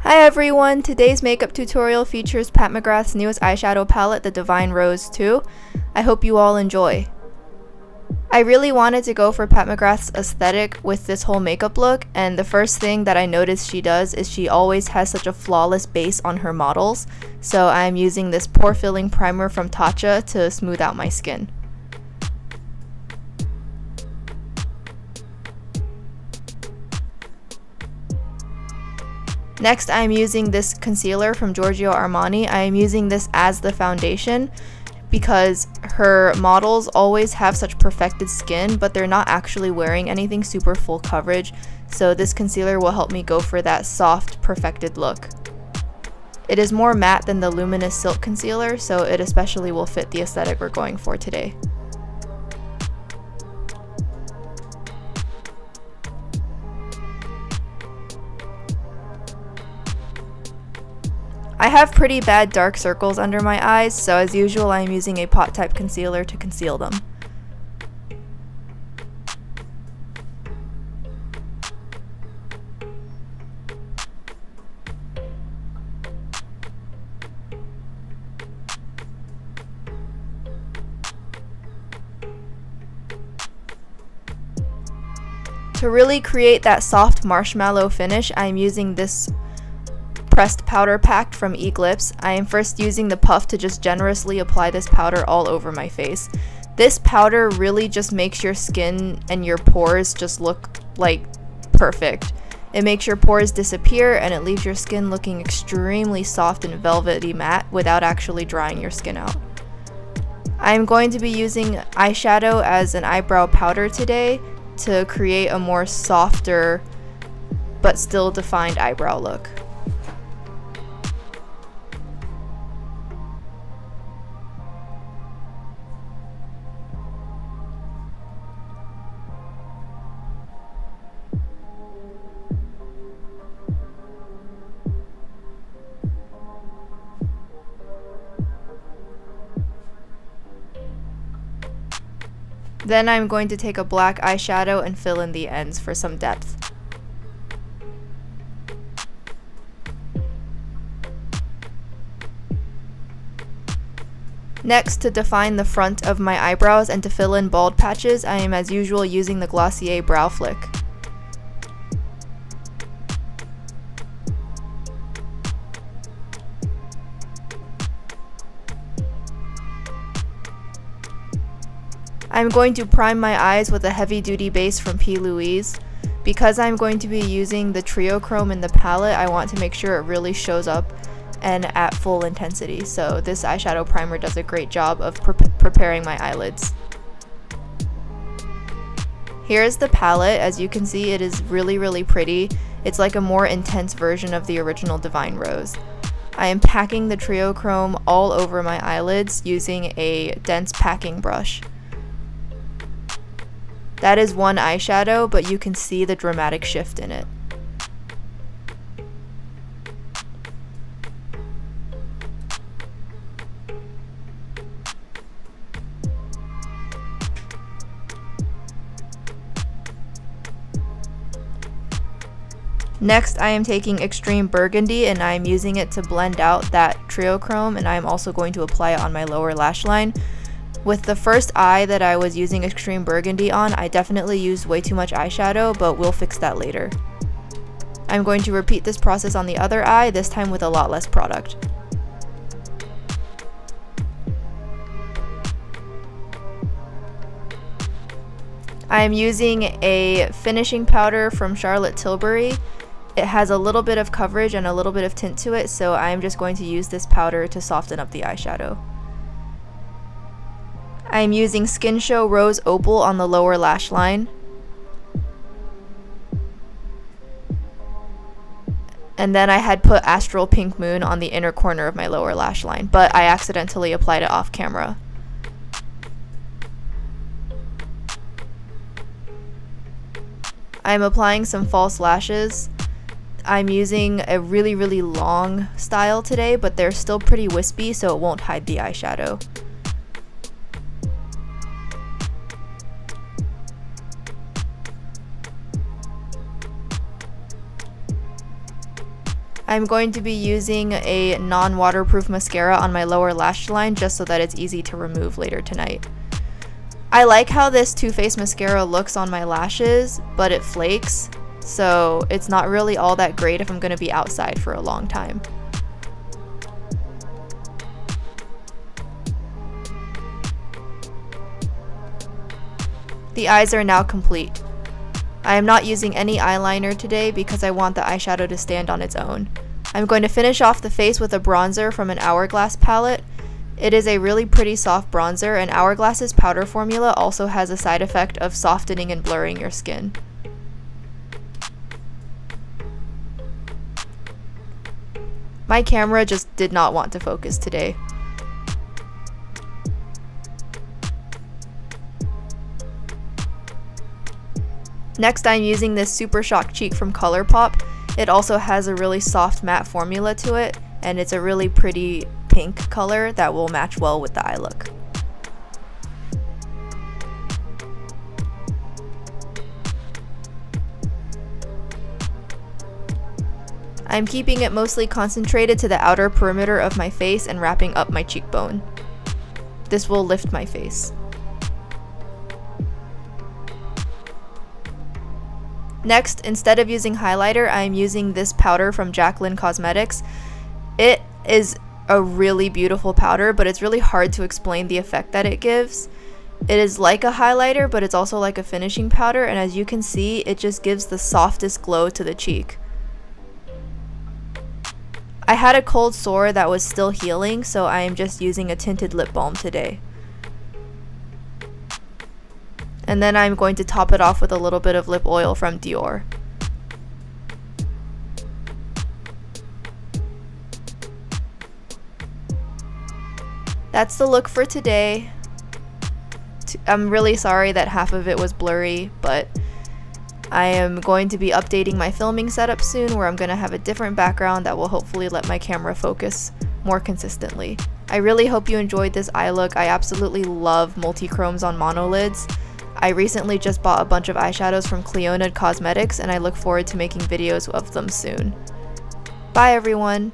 Hi everyone! Today's makeup tutorial features Pat McGrath's newest eyeshadow palette, the Divine Rose 2. I hope you all enjoy. I really wanted to go for Pat McGrath's aesthetic with this whole makeup look, and the first thing that I noticed she does is she always has such a flawless base on her models, so I'm using this pore filling primer from Tatcha to smooth out my skin. Next, I'm using this concealer from Giorgio Armani. I am using this as the foundation because her models always have such perfected skin, but they're not actually wearing anything super full coverage. So this concealer will help me go for that soft, perfected look. It is more matte than the Luminous Silk Concealer, so it especially will fit the aesthetic we're going for today. I have pretty bad dark circles under my eyes, so as usual I am using a pot type concealer to conceal them. To really create that soft marshmallow finish, I am using this pressed powder pack from Eglips. I am first using the puff to just generously apply this powder all over my face. This powder really just makes your skin and your pores just look like perfect. It makes your pores disappear and it leaves your skin looking extremely soft and velvety matte without actually drying your skin out. I'm going to be using eyeshadow as an eyebrow powder today to create a more softer but still defined eyebrow look. Then I'm going to take a black eyeshadow and fill in the ends for some depth. Next, to define the front of my eyebrows and to fill in bald patches, I am as usual using the Glossier Brow Flick. I'm going to prime my eyes with a heavy duty base from P. Louise. Because I'm going to be using the Trio-Chrome in the palette, I want to make sure it really shows up and at full intensity. So this eyeshadow primer does a great job of pre preparing my eyelids. Here's the palette. As you can see, it is really, really pretty. It's like a more intense version of the original Divine Rose. I am packing the Trio-Chrome all over my eyelids using a dense packing brush. That is one eyeshadow, but you can see the dramatic shift in it. Next, I am taking Extreme Burgundy and I am using it to blend out that Trio-Chrome and I am also going to apply it on my lower lash line. With the first eye that I was using Extreme Burgundy on, I definitely used way too much eyeshadow, but we'll fix that later. I'm going to repeat this process on the other eye, this time with a lot less product. I am using a finishing powder from Charlotte Tilbury. It has a little bit of coverage and a little bit of tint to it, so I'm just going to use this powder to soften up the eyeshadow. I'm using Skin Show Rose Opal on the lower lash line. And then I had put Astral Pink Moon on the inner corner of my lower lash line, but I accidentally applied it off camera. I'm applying some false lashes. I'm using a really, really long style today, but they're still pretty wispy, so it won't hide the eyeshadow. I'm going to be using a non-waterproof mascara on my lower lash line just so that it's easy to remove later tonight. I like how this Too Faced mascara looks on my lashes, but it flakes, so it's not really all that great if I'm going to be outside for a long time. The eyes are now complete. I am not using any eyeliner today because I want the eyeshadow to stand on its own. I'm going to finish off the face with a bronzer from an Hourglass palette. It is a really pretty soft bronzer and Hourglass's powder formula also has a side effect of softening and blurring your skin. My camera just did not want to focus today. Next I'm using this Super Shock Cheek from Colourpop. It also has a really soft matte formula to it and it's a really pretty pink color that will match well with the eye look. I'm keeping it mostly concentrated to the outer perimeter of my face and wrapping up my cheekbone. This will lift my face. Next, instead of using highlighter, I'm using this powder from Jaclyn Cosmetics. It is a really beautiful powder, but it's really hard to explain the effect that it gives. It is like a highlighter, but it's also like a finishing powder, and as you can see, it just gives the softest glow to the cheek. I had a cold sore that was still healing, so I am just using a tinted lip balm today. And then I'm going to top it off with a little bit of lip oil from Dior. That's the look for today. I'm really sorry that half of it was blurry, but I am going to be updating my filming setup soon where I'm going to have a different background that will hopefully let my camera focus more consistently. I really hope you enjoyed this eye look. I absolutely love multi-chromes on monolids. I recently just bought a bunch of eyeshadows from Clionadh Cosmetics and I look forward to making videos of them soon. Bye everyone!